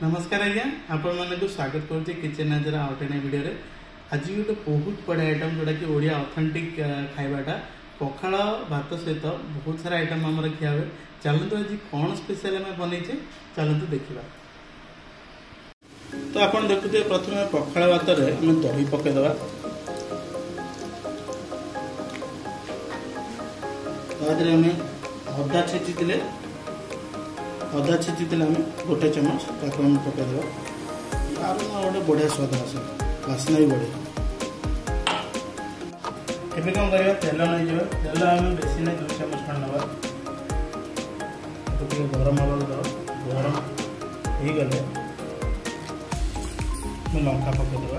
ନମସ୍କାର ଆଜ୍ଞା ଆପଣମାନଙ୍କୁ ସ୍ୱାଗତ କରୁଛି କିଚେନ୍ ଆଜିର ଆଉ ଗୋଟେ ଭିଡ଼ିଓରେ ଆଜି ଗୋଟେ ବହୁତ ବଢ଼ିଆ ଆଇଟମ୍ ଯେଉଁଟାକି ଓଡ଼ିଆ ଅଥେଣ୍ଟିକ୍ ଖାଇବାଟା ପଖାଳ ଭାତ ସହିତ ବହୁତ ସାରା ଆଇଟମ୍ ଆମର ଖିଆ ହୁଏ ଚାଲନ୍ତୁ ଆଜି କ'ଣ ସ୍ପେଶାଲ୍ ଆମେ ବନେଇଛେ ଚାଲନ୍ତୁ ଦେଖିବା ତ ଆପଣ ଦେଖୁଥିବେ ପ୍ରଥମେ ପଖାଳ ଭାତରେ ଆମେ ଦହି ପକାଇଦେବା ତା ଦେହରେ ଆମେ ଅଦା ଛେଚିଥିଲେ ଅଦା ଛେଚିଥିଲେ ଆମେ ଗୋଟେ ଚାମଚ ତାକୁ ଆମେ ପକାଇଦେବା ଆର ଗୋଟେ ବଢ଼ିଆ ସ୍ୱାଦ ଆସେ ବାସ୍ନା ବି ବଢ଼ିଆ ଏବେ କ'ଣ କରିବା ତେଲ ନେଇଯିବା ତେଲ ଆମେ ବେଶୀ ନାହିଁ ଦୁଇ ଚାମଚ ଖଣ୍ଡେ ନେବା ଟିକେ ଗରମ ହେବାକୁ ଦେବା ଗରମ ହେଇଗଲେ ଲଙ୍କା ପକାଇଦେବା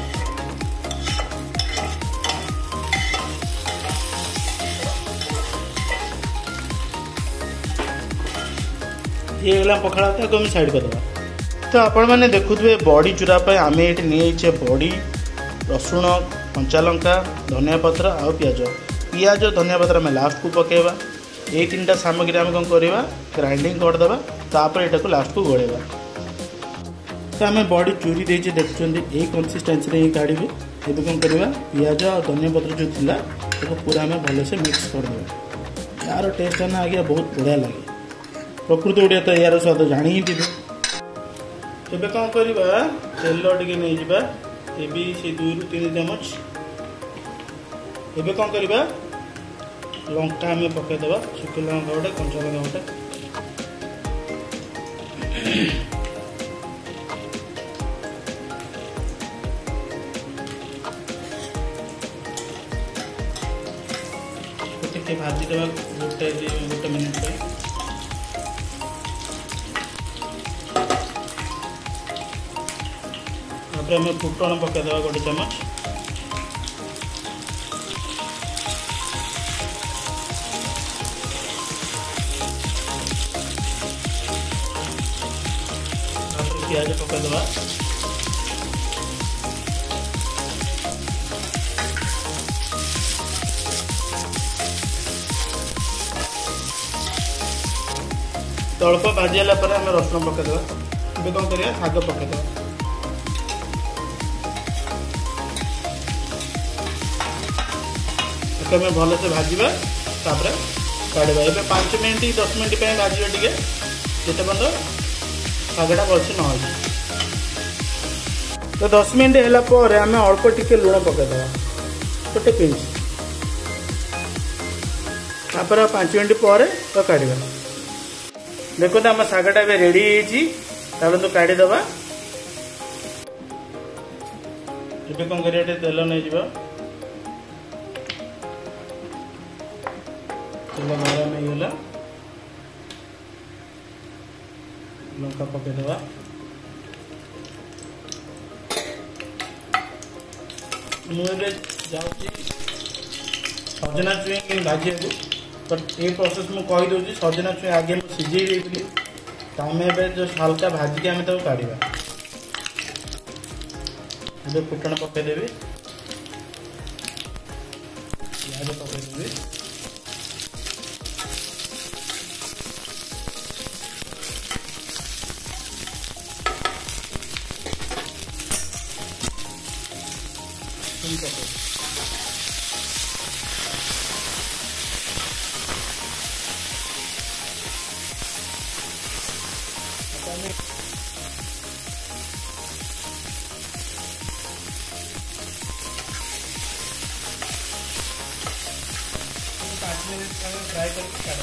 ହେଇଗଲା ପଖାଳ ତାକୁ ଆମେ ସାଇଡ଼୍ କରିଦେବା ତ ଆପଣମାନେ ଦେଖୁଥିବେ ବଡ଼ି ଚୁରା ପାଇଁ ଆମେ ଏଠି ନେଇଛେ ବଡ଼ି ରସୁଣ କଞ୍ଚାଲଙ୍କା ଧନିଆ ପତ୍ର ଆଉ ପିଆଜ ପିଆଜ ଧନିଆ ପତ୍ର ଆମେ ଲାଷ୍ଟକୁ ପକାଇବା ଏଇ ତିନିଟା ସାମଗ୍ରୀ ଆମେ କ'ଣ କରିବା ଗ୍ରାଇଣ୍ଡିଂ କରିଦେବା ତାପରେ ଏଟାକୁ ଲାଷ୍ଟକୁ ଗୋଳେଇବା ତ ଆମେ ବଡ଼ି ଚୁରି ଦେଇଛେ ଦେଖୁଛନ୍ତି ଏଇ କନସିଷ୍ଟାନ୍ସିରେ ହିଁ କାଢ଼ିବେ ଏବେ କ'ଣ କରିବା ପିଆଜ ଆଉ ଧନିଆ ପତ୍ର ଯେଉଁ ଥିଲା ତାକୁ ପୁରା ଆମେ ଭଲସେ ମିକ୍ସ କରିଦେବା यार टेस्ट है ना आ गया बहुत बढ़िया लगे ପ୍ରକୃତି ଓଡ଼ିଆ ତ ଏହାର ସ୍ୱାଦ ଜାଣି ହିଁ ଥିବେ ଏବେ କ'ଣ କରିବା ତେଲ ଟିକେ ନେଇଯିବା ଏ ବି ସେଇ ଦୁଇରୁ ତିନି ଚାମଚ ଏବେ କ'ଣ କରିବା ଲଙ୍କା ଆମେ ପକାଇଦେବା ଶୁଖିଲା ଲଙ୍କା ଗୋଟେ କଞ୍ଚା ଲଙ୍କା ଗୋଟେ ଟିକେ ଭାଜିଦେବା ଗୋଟେ ଗୋଟେ ମିନିଟ୍ ପାଇଁ ତାପରେ ଆମେ ଫୁଟଣ ପକାଇଦେବା ଗୋଟେ ଚାମଚ ତାପରେ ପିଆଜ ପକାଇଦେବା ଅଳ୍ପ ଭାଜି ହେଲା ପରେ ଆମେ ରସୁଣ ପକାଇଦେବା ଏବେ କ'ଣ କରିବା ଶାଗ ପକାଇଦେବା तो आम भल से भाजवा तापर काढ़ पांच मिनट कि दस मिनट भाजवा टी जिते बंद शागटा भल से न तो दस मिनट है आम अल्प टिके लुण पकईदे गोटे पिंच तापर पांच मिनट पर काढ़ देखते आम शागटा भी रेडी चलो तो काढ़ी दबा कौन कर तेल नहीं जा তেল নরম হয়ে লঙ্কা পকাই দেওয়া ମୁଁ ଏବେ ଯାଉଛି ସଜନା ଛୁଇଁ ଭାଜିବାକୁ ବଟ୍ ଏ ପ୍ରୋସେସ୍ ମୁଁ କହିଦେଉଛି ସଜନା ଛୁଇଁ ଆଗେ ମୁଁ ସିଝେଇ ଦେଇଥିଲି ତ ଆମେ ଏବେ ଯେଉଁ ହାଲକା ଭାଜିକି ଆମେ ତାକୁ କାଢ଼ିବା ଏବେ ଫୁଟଣ ପକାଇଦେବି ପିଆଜ ପକାଇଦେବି এইটাকে पाँच मिनट फ्राए करके छाड़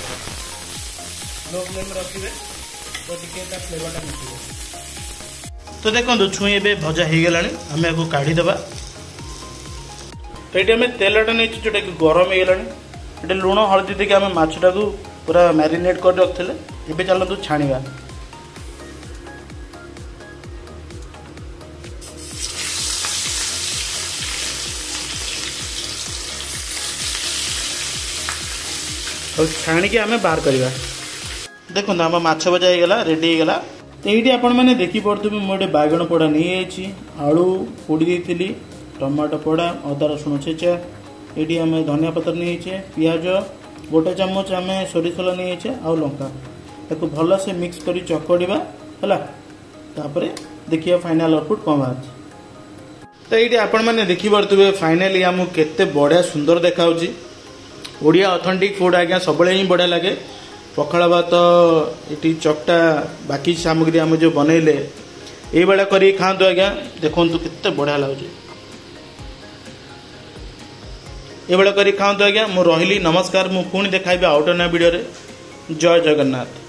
लो फ्लेम रखिए तो टी फ्लेवरटा मिशे তো দেখুন ছুঁই এবে ভজা হয়ে গেল আমি এখন কাঢ়িদেবা তো এটি আমি তেলটা নিয়েছি যেটাকি গরম হয়ে এটি লুণ হলদি দিয়ে আমি মাছটা পুরা ম্যারিনেট করে রাখলে এবে চালু ছাড়া ଛାଣିକି ଆମେ ବାହାର କରିବା ଦେଖନ୍ତୁ ଆମ ମାଛ ଭଜା ହେଇଗଲା ରେଡ଼ି ହେଇଗଲା ତ ଏଇଠି ଆପଣମାନେ ଦେଖିପାରୁଥିବେ ମୁଁ ଗୋଟେ ବାଇଗଣ ପୋଡ଼ା ନେଇଯାଇଛି ଆଳୁ ପୋଡ଼ି ଦେଇଥିଲି ଟମାଟୋ ପୋଡ଼ା ଅଦା ରସୁଣ ଛେଚା ଏଠି ଆମେ ଧନିଆ ପତ୍ର ନେଇଛେ ପିଆଜ ଗୋଟେ ଚାମଚ ଆମେ ସୋରିଷଲ ନେଇଛେ ଆଉ ଲଙ୍କା ତାକୁ ଭଲସେ ମିକ୍ସ କରି ଚକଡ଼ିବା ହେଲା ତାପରେ ଦେଖିବା ଫାଇନାଲ ଆଉଟପୁଟ କ'ଣ ବାହାରୁଛି ତ ଏଇଠି ଆପଣମାନେ ଦେଖିପାରୁଥିବେ ଫାଇନାଲି ଆମକୁ କେତେ ବଢ଼ିଆ ସୁନ୍ଦର ଦେଖାହେଉଛି ଓଡ଼ିଆ ଅଥେଣ୍ଟିକ ଫୁଡ଼ ଆଜ୍ଞା ସବୁବେଳେ ହିଁ ବଢ଼ିଆ ଲାଗେ ପଖାଳ ଭାତ ଏଠି ଚକଟା ବାକି ସାମଗ୍ରୀ ଆମେ ଯେଉଁ ବନେଇଲେ ଏଇଭଳିଆ କରିକି ଖାଆନ୍ତୁ ଆଜ୍ଞା ଦେଖନ୍ତୁ କେତେ ବଢ଼ିଆ ଲାଗୁଛି ये खातु आज्ञा मुझे रही नमस्कार मुझे देखा आउट अन्य भिडियो जय जगन्नाथ